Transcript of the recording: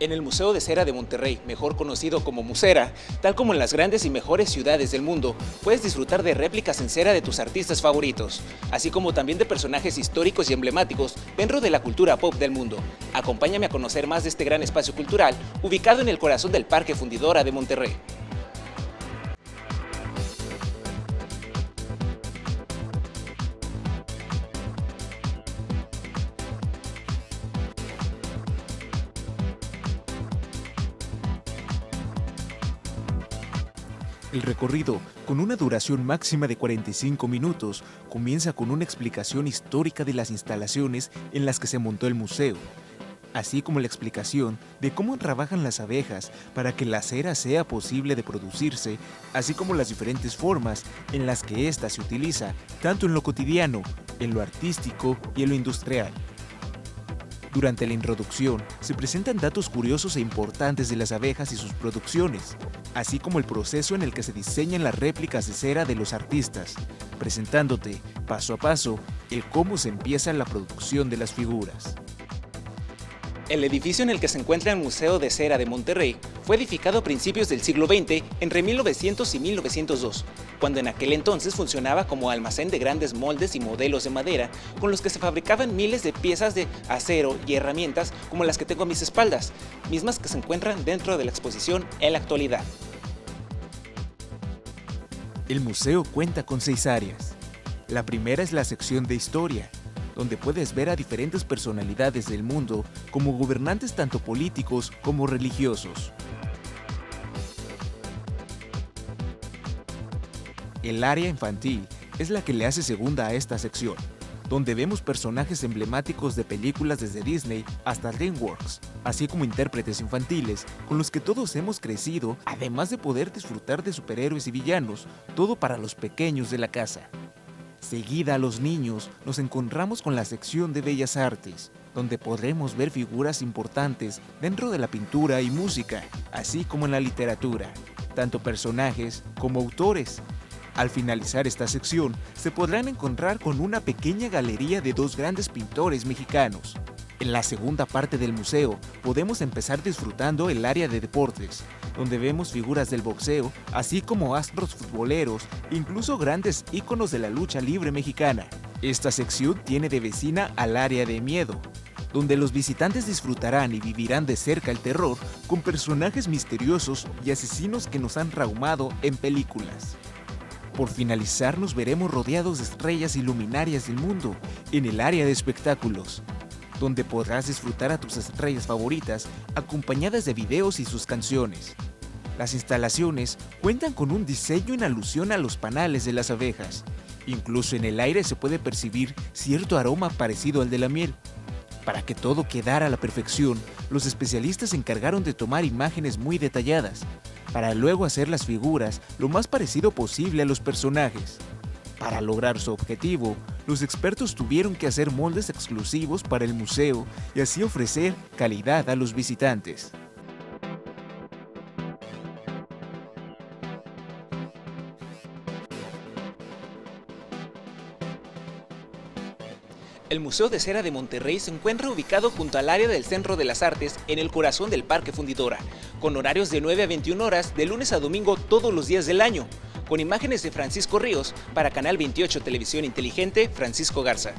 En el Museo de Cera de Monterrey, mejor conocido como Musera, tal como en las grandes y mejores ciudades del mundo, puedes disfrutar de réplicas en cera de tus artistas favoritos, así como también de personajes históricos y emblemáticos dentro de la cultura pop del mundo. Acompáñame a conocer más de este gran espacio cultural ubicado en el corazón del Parque Fundidora de Monterrey. El recorrido, con una duración máxima de 45 minutos, comienza con una explicación histórica de las instalaciones en las que se montó el museo, así como la explicación de cómo trabajan las abejas para que la cera sea posible de producirse, así como las diferentes formas en las que ésta se utiliza, tanto en lo cotidiano, en lo artístico y en lo industrial. Durante la introducción se presentan datos curiosos e importantes de las abejas y sus producciones, así como el proceso en el que se diseñan las réplicas de cera de los artistas, presentándote paso a paso el cómo se empieza la producción de las figuras. El edificio en el que se encuentra el Museo de Cera de Monterrey fue edificado a principios del siglo XX, entre 1900 y 1902, cuando en aquel entonces funcionaba como almacén de grandes moldes y modelos de madera, con los que se fabricaban miles de piezas de acero y herramientas como las que tengo a mis espaldas, mismas que se encuentran dentro de la exposición en la actualidad. El museo cuenta con seis áreas. La primera es la sección de historia, donde puedes ver a diferentes personalidades del mundo como gobernantes tanto políticos como religiosos. El área infantil es la que le hace segunda a esta sección, donde vemos personajes emblemáticos de películas desde Disney hasta DreamWorks, así como intérpretes infantiles con los que todos hemos crecido, además de poder disfrutar de superhéroes y villanos, todo para los pequeños de la casa. Seguida a los niños, nos encontramos con la sección de Bellas Artes, donde podremos ver figuras importantes dentro de la pintura y música, así como en la literatura, tanto personajes como autores, al finalizar esta sección, se podrán encontrar con una pequeña galería de dos grandes pintores mexicanos. En la segunda parte del museo podemos empezar disfrutando el área de deportes, donde vemos figuras del boxeo, así como astros futboleros, incluso grandes íconos de la lucha libre mexicana. Esta sección tiene de vecina al área de miedo, donde los visitantes disfrutarán y vivirán de cerca el terror con personajes misteriosos y asesinos que nos han traumado en películas. Por finalizar nos veremos rodeados de estrellas y luminarias del mundo en el área de espectáculos, donde podrás disfrutar a tus estrellas favoritas acompañadas de videos y sus canciones. Las instalaciones cuentan con un diseño en alusión a los panales de las abejas. Incluso en el aire se puede percibir cierto aroma parecido al de la miel. Para que todo quedara a la perfección, los especialistas se encargaron de tomar imágenes muy detalladas, para luego hacer las figuras lo más parecido posible a los personajes. Para lograr su objetivo, los expertos tuvieron que hacer moldes exclusivos para el museo y así ofrecer calidad a los visitantes. El Museo de Cera de Monterrey se encuentra ubicado junto al área del Centro de las Artes en el corazón del Parque Fundidora, con horarios de 9 a 21 horas de lunes a domingo todos los días del año, con imágenes de Francisco Ríos para Canal 28 Televisión Inteligente Francisco Garza.